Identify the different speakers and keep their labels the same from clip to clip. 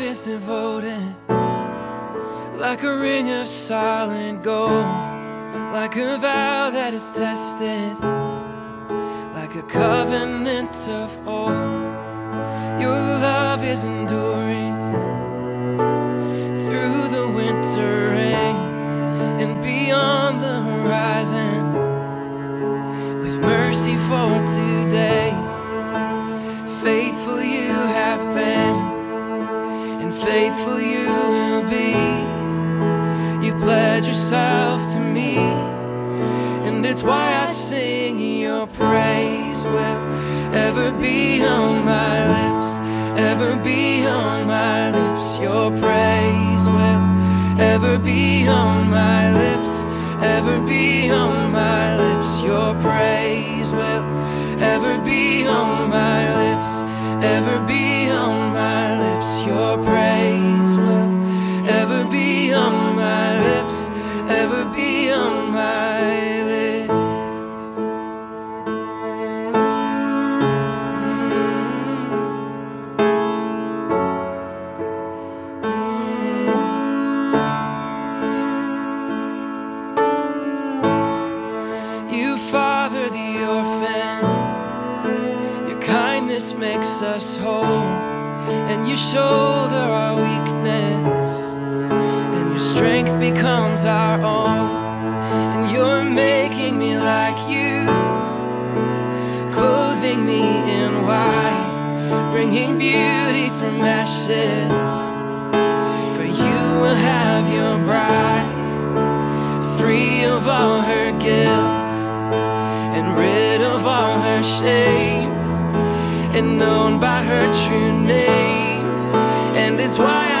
Speaker 1: is devoted like a ring of silent gold like a vow that is tested like a covenant of old. Your love is enduring. For today. Faithful you have been, and faithful you will be. You pledge yourself to me, and it's why I sing your praise will ever be on my lips, ever be on my lips. Your praise will ever be on my lips, ever be on my lips. Your praise will ever be on my lips, ever be on my lips. Your makes us whole, and you shoulder our weakness, and your strength becomes our own. And you're making me like you, clothing me in white, bringing beauty from ashes. For you will have your bride, free of all her guilt and rid of all her shame and known by her true name. And it's why I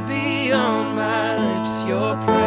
Speaker 1: be on my lips your praise